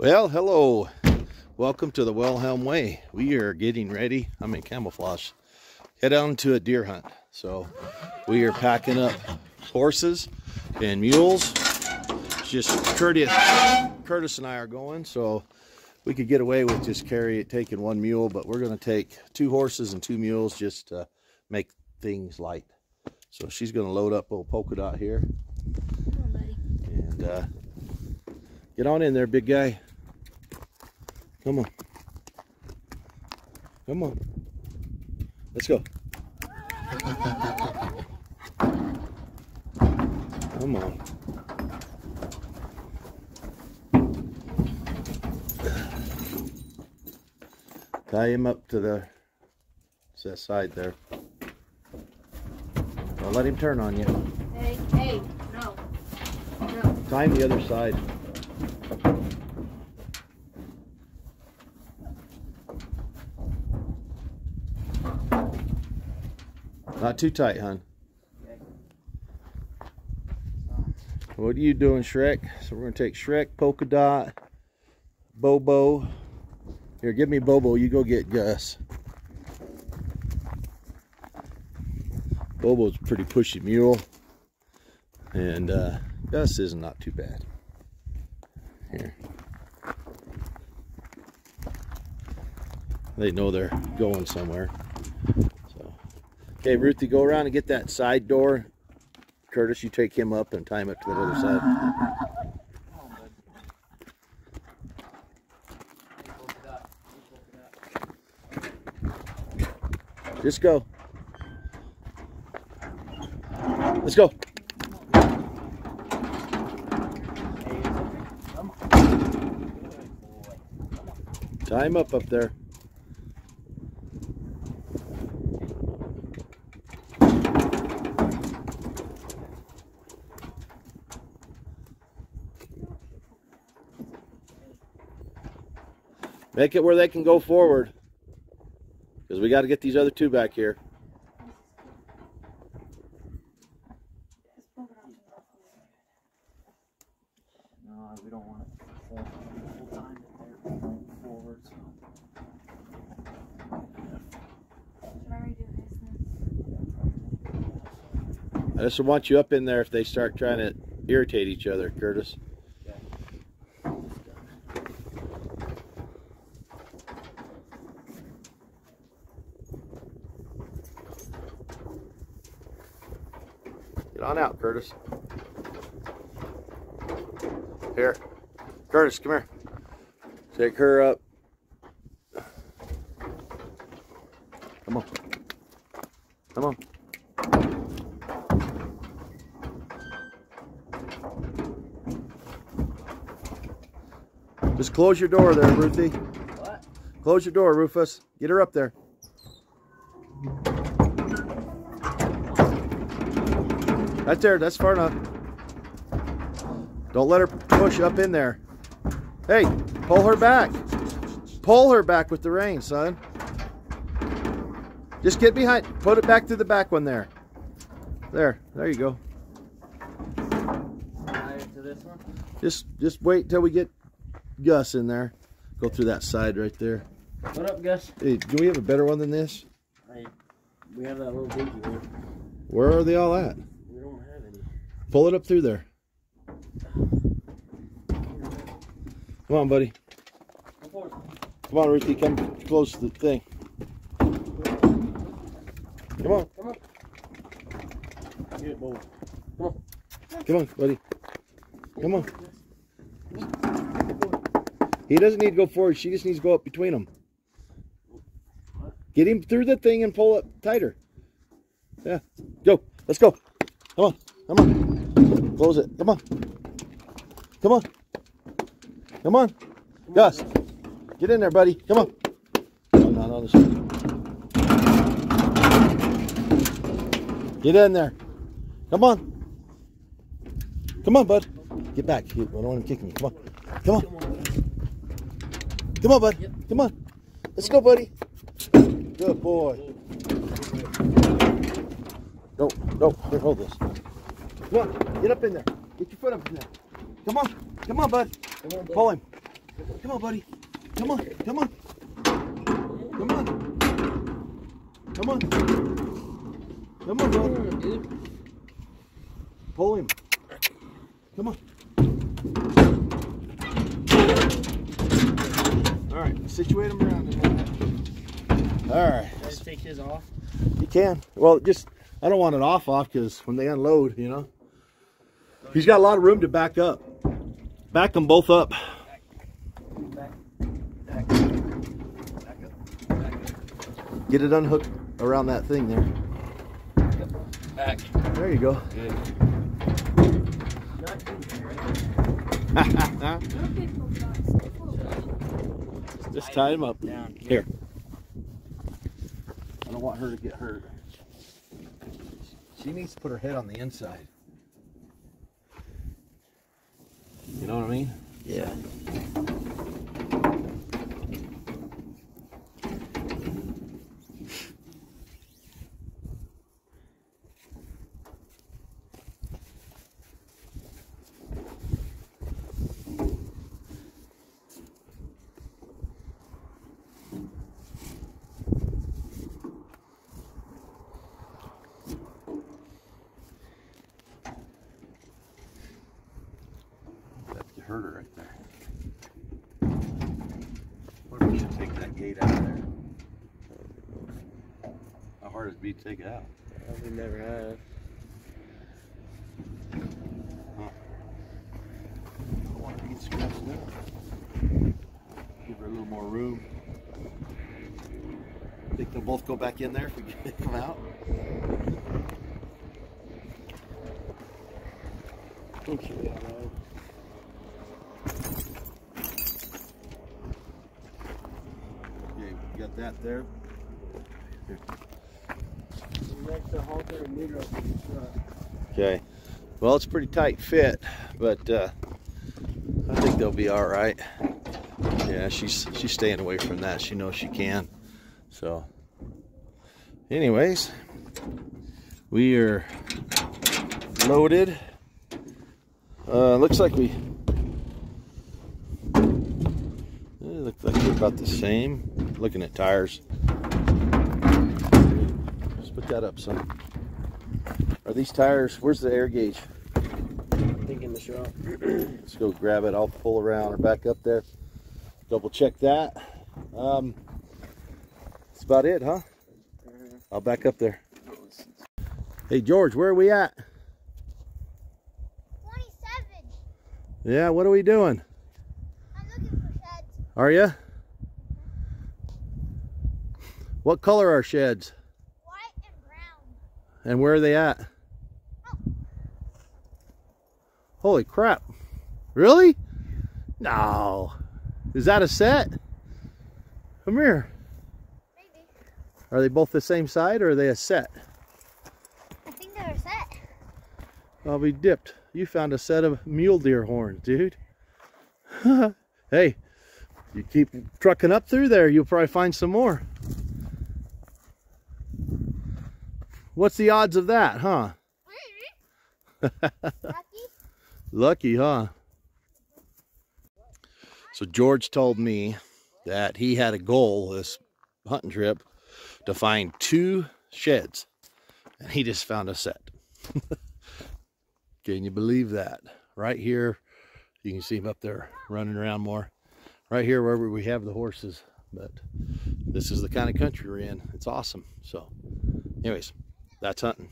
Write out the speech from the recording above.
Well, hello. Welcome to the Wilhelm Way. We are getting ready. I'm in camouflage. Head on to a deer hunt. So we are packing up horses and mules. It's just Curtis, Curtis and I are going. So we could get away with just carry taking one mule, but we're going to take two horses and two mules just to make things light. So she's going to load up little polka dot here. On, And uh, get on in there, big guy. Come on. Come on. Let's go. Come on. Tie him up to the to that side there. Don't let him turn on you. hey, hey, no, no. Tie him the other side. Not too tight, hon. What are you doing, Shrek? So we're gonna take Shrek, Polka Dot, Bobo. Here, give me Bobo. You go get Gus. Bobo's a pretty pushy mule, and uh, Gus is not too bad. Here. They know they're going somewhere. Okay, Ruthie, go around and get that side door. Curtis, you take him up and tie him up to the other side. Just go. Let's go. Him up up there. Make it where they can go forward. Because we got to get these other two back here. No, we don't want it full, full time if they're going forward. So. I just want you up in there if they start trying to irritate each other, Curtis. Get on out, Curtis. Here. Curtis, come here. Take her up. Come on. Come on. Just close your door there, Ruthie. What? Close your door, Rufus. Get her up there. Right there, that's far enough. Don't let her push up in there. Hey, pull her back. Pull her back with the rein, son. Just get behind. Put it back to the back one there. There, there you go. Prior to this one? Just just wait till we get Gus in there. Go through that side right there. What up, Gus? Hey, do we have a better one than this? I, we have that little dinky one. Where are they all at? We don't have any. Pull it up through there. Come on, buddy. Come on, Ruthie. Come close to the thing. Come on. Come on. Get it, boy. Come on, buddy. Come on. He doesn't need to go forward. She just needs to go up between them. Get him through the thing and pull it tighter. Yeah. Go. Let's go. Come on. Come on. Close it. Come on. Come on. Come on. Gus. Get in there, buddy. Come on. No, not on the side. Get in there. Come on. Come on, bud. Get back. I don't want him kicking you. Come on. Come on. Come on, bud. Come on. Let's go, buddy. Good boy. No, no. Here, hold this. Come on. Get up in there. Get your foot up in there. Come on. Come on, bud. Come on, bud. Pull him. Come on, buddy. Come on. Come on. Come on. Come on. Come on, brother. Pull him. Come on. All right, situate him around. him. All right, Guys, take his off. you can. Well, just I don't want it off off because when they unload, you know, he's got a lot of room to back up. Back them both up. Back. Back. Back up. Back up. Get it unhooked around that thing there. Back. There you go. Good. Not too right? No people got so Just tie him up. Down. Here. I don't want her to get hurt. She needs to put her head on the inside. You know what I mean? Yeah. That could hurt her right there. What if we should take that gate out of there? How hard is it be to take it out? We never have. I want to get scratched up. Give her a little more room. I think they'll both go back in there if we get them out? She'll be alright. Okay, we got that there. Next to halter and neutral for the truck. Okay. Well, it's pretty tight fit, but uh, I think they'll be all right. Yeah, she's she's staying away from that. She knows she can. So, anyways, we are loaded. Uh, looks like we. It looks like we're about the same. Looking at tires. Let's put that up some. Are these tires? Where's the air gauge? I think in the shop. Let's go grab it. I'll pull around or back up there. Double check that. Um, that's about it, huh? I'll back up there. Hey, George, where are we at? 27. Yeah, what are we doing? I'm looking for sheds. Are you? What color are sheds? And where are they at? Holy crap. Really? No. Is that a set? Come here. Maybe. Are they both the same side or are they a set? I think they're a set. I'll be dipped. You found a set of mule deer horns, dude. hey, you keep trucking up through there, you'll probably find some more. What's the odds of that, huh? Lucky? Lucky, huh? So George told me that he had a goal this hunting trip to find two sheds, and he just found a set. can you believe that? Right here, you can see him up there running around more. Right here, wherever we have the horses. But this is the kind of country we're in. It's awesome. So, anyways, that's hunting.